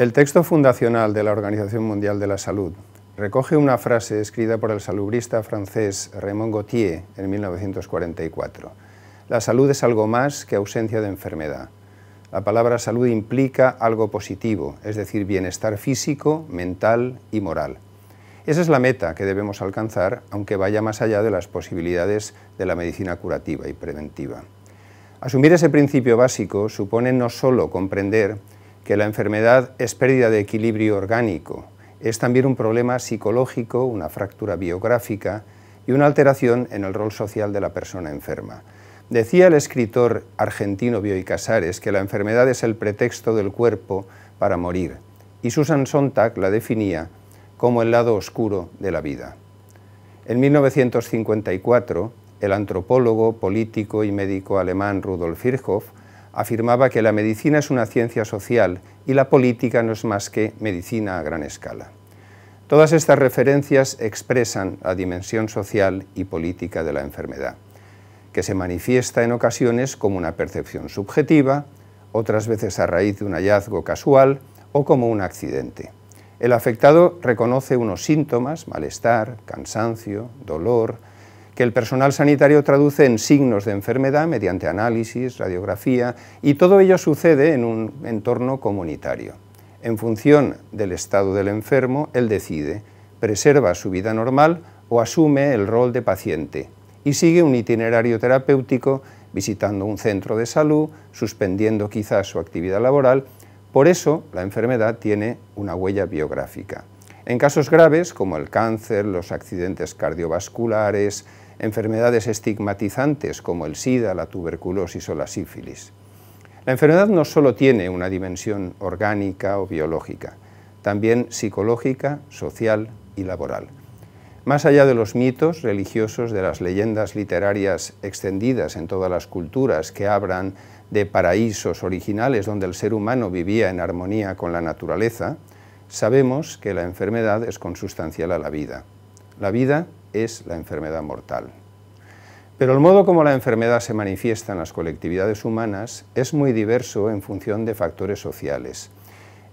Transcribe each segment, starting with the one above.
El texto fundacional de la Organización Mundial de la Salud recoge una frase escrita por el salubrista francés Raymond Gauthier en 1944. La salud es algo más que ausencia de enfermedad. La palabra salud implica algo positivo, es decir, bienestar físico, mental y moral. Esa es la meta que debemos alcanzar, aunque vaya más allá de las posibilidades de la medicina curativa y preventiva. Asumir ese principio básico supone no solo comprender que la enfermedad es pérdida de equilibrio orgánico, es también un problema psicológico, una fractura biográfica y una alteración en el rol social de la persona enferma. Decía el escritor argentino Bioy Casares que la enfermedad es el pretexto del cuerpo para morir, y Susan Sontag la definía como el lado oscuro de la vida. En 1954, el antropólogo, político y médico alemán Rudolf Virchow afirmaba que la medicina es una ciencia social y la política no es más que medicina a gran escala. Todas estas referencias expresan la dimensión social y política de la enfermedad, que se manifiesta en ocasiones como una percepción subjetiva, otras veces a raíz de un hallazgo casual o como un accidente. El afectado reconoce unos síntomas, malestar, cansancio, dolor, que el personal sanitario traduce en signos de enfermedad mediante análisis, radiografía, y todo ello sucede en un entorno comunitario. En función del estado del enfermo, él decide, preserva su vida normal o asume el rol de paciente y sigue un itinerario terapéutico visitando un centro de salud, suspendiendo quizás su actividad laboral. Por eso la enfermedad tiene una huella biográfica. En casos graves como el cáncer, los accidentes cardiovasculares, enfermedades estigmatizantes como el SIDA, la tuberculosis o la sífilis. La enfermedad no solo tiene una dimensión orgánica o biológica, también psicológica, social y laboral. Más allá de los mitos religiosos, de las leyendas literarias extendidas en todas las culturas que hablan de paraísos originales donde el ser humano vivía en armonía con la naturaleza, sabemos que la enfermedad es consustancial a la vida. La vida es la enfermedad mortal. Pero el modo como la enfermedad se manifiesta en las colectividades humanas es muy diverso en función de factores sociales.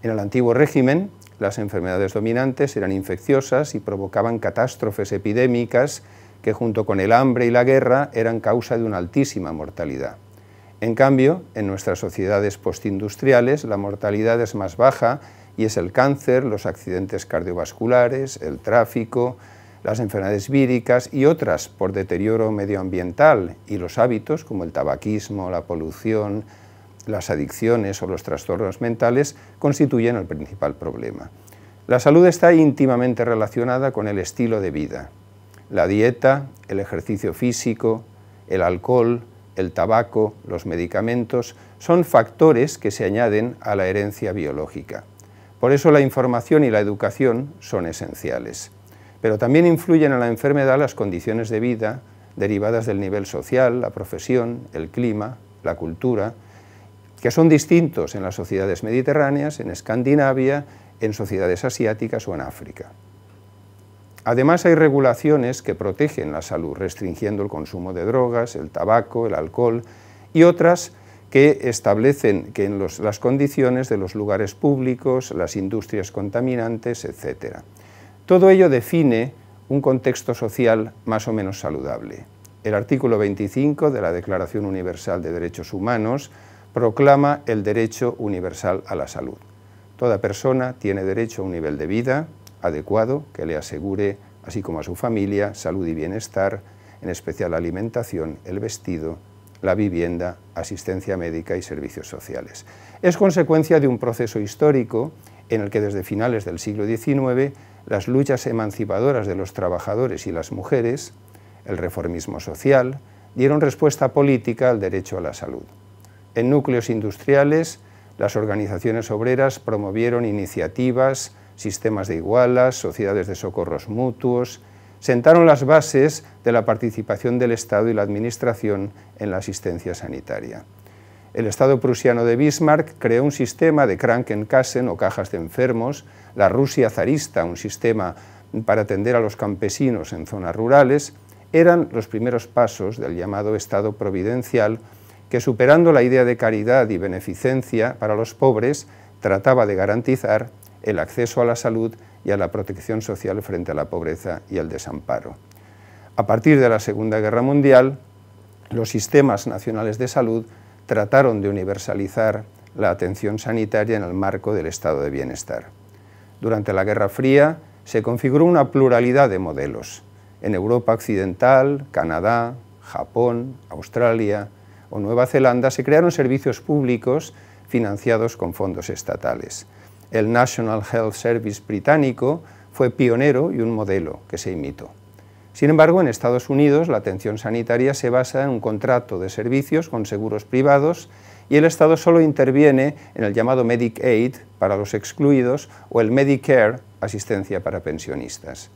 En el antiguo régimen, las enfermedades dominantes eran infecciosas y provocaban catástrofes epidémicas que junto con el hambre y la guerra eran causa de una altísima mortalidad. En cambio, en nuestras sociedades postindustriales la mortalidad es más baja y es el cáncer, los accidentes cardiovasculares, el tráfico, las enfermedades víricas y otras por deterioro medioambiental y los hábitos como el tabaquismo, la polución, las adicciones o los trastornos mentales constituyen el principal problema. La salud está íntimamente relacionada con el estilo de vida. La dieta, el ejercicio físico, el alcohol, el tabaco, los medicamentos son factores que se añaden a la herencia biológica. Por eso la información y la educación son esenciales pero también influyen en la enfermedad las condiciones de vida derivadas del nivel social, la profesión, el clima, la cultura, que son distintos en las sociedades mediterráneas, en Escandinavia, en sociedades asiáticas o en África. Además hay regulaciones que protegen la salud, restringiendo el consumo de drogas, el tabaco, el alcohol y otras que establecen que en las condiciones de los lugares públicos, las industrias contaminantes, etc. Todo ello define un contexto social más o menos saludable. El artículo 25 de la Declaración Universal de Derechos Humanos proclama el derecho universal a la salud. Toda persona tiene derecho a un nivel de vida adecuado que le asegure, así como a su familia, salud y bienestar, en especial alimentación, el vestido, la vivienda, asistencia médica y servicios sociales. Es consecuencia de un proceso histórico en el que desde finales del siglo XIX las luchas emancipadoras de los trabajadores y las mujeres, el reformismo social, dieron respuesta política al derecho a la salud. En núcleos industriales, las organizaciones obreras promovieron iniciativas, sistemas de igualas, sociedades de socorros mutuos, sentaron las bases de la participación del Estado y la Administración en la asistencia sanitaria. El Estado prusiano de Bismarck creó un sistema de Krankenkassen o cajas de enfermos, la Rusia zarista, un sistema para atender a los campesinos en zonas rurales, eran los primeros pasos del llamado Estado providencial que, superando la idea de caridad y beneficencia para los pobres, trataba de garantizar el acceso a la salud y a la protección social frente a la pobreza y el desamparo. A partir de la Segunda Guerra Mundial, los sistemas nacionales de salud trataron de universalizar la atención sanitaria en el marco del estado de bienestar. Durante la Guerra Fría se configuró una pluralidad de modelos. En Europa Occidental, Canadá, Japón, Australia o Nueva Zelanda se crearon servicios públicos financiados con fondos estatales. El National Health Service británico fue pionero y un modelo que se imitó. Sin embargo, en Estados Unidos la atención sanitaria se basa en un contrato de servicios con seguros privados y el Estado solo interviene en el llamado Medicaid para los excluidos o el Medicare, asistencia para pensionistas.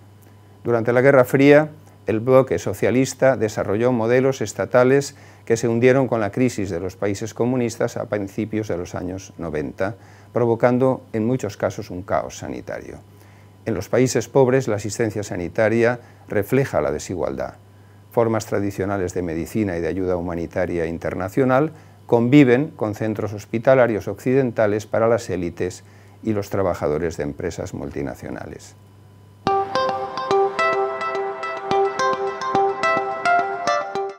Durante la Guerra Fría, el bloque socialista desarrolló modelos estatales que se hundieron con la crisis de los países comunistas a principios de los años 90, provocando en muchos casos un caos sanitario. En los países pobres la asistencia sanitaria refleja la desigualdad. Formas tradicionales de medicina y de ayuda humanitaria internacional conviven con centros hospitalarios occidentales para las élites y los trabajadores de empresas multinacionales.